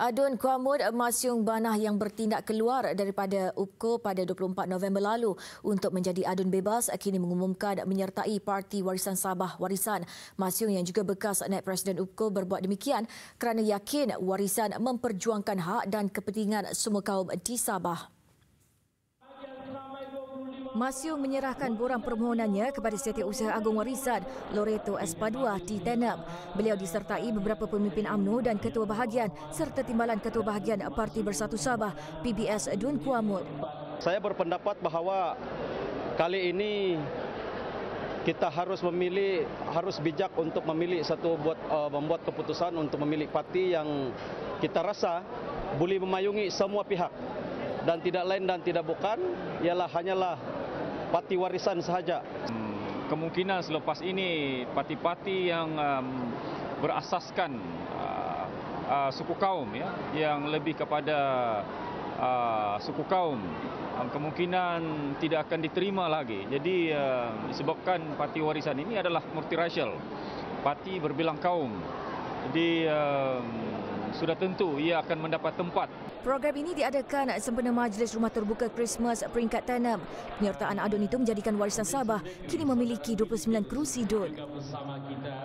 Adun Kuamud Masyung Banah yang bertindak keluar daripada UPKO pada 24 November lalu untuk menjadi adun bebas kini mengumumkan menyertai Parti Warisan Sabah Warisan. Masyung yang juga bekas naib Presiden UPKO berbuat demikian kerana yakin warisan memperjuangkan hak dan kepentingan semua kaum di Sabah. Masyu menyerahkan borang permohonannya kepada Setiausaha Agung Warisan Loreto Espadua di Tenam. Beliau disertai beberapa pemimpin UMNO dan ketua bahagian serta timbalan ketua bahagian Parti Bersatu Sabah PBS Dun Kuamud. Saya berpendapat bahawa kali ini kita harus memilih harus bijak untuk memilih satu buat uh, membuat keputusan untuk memilih parti yang kita rasa boleh memayungi semua pihak dan tidak lain dan tidak bukan ialah hanyalah parti warisan sahaja. Hmm, kemungkinan selepas ini parti-parti yang um, berasaskan uh, uh, suku kaum ya yang lebih kepada uh, suku kaum um, kemungkinan tidak akan diterima lagi. Jadi uh, disebabkan parti warisan ini adalah multiracial. Parti berbilang kaum. Jadi uh, sudah tentu ia akan mendapat tempat. Program ini diadakan sempena Majlis Rumah Terbuka Christmas peringkat tanam. Penyertaan adun itu menjadikan warisan Sabah kini memiliki 29 kerusi dun. Bersama kita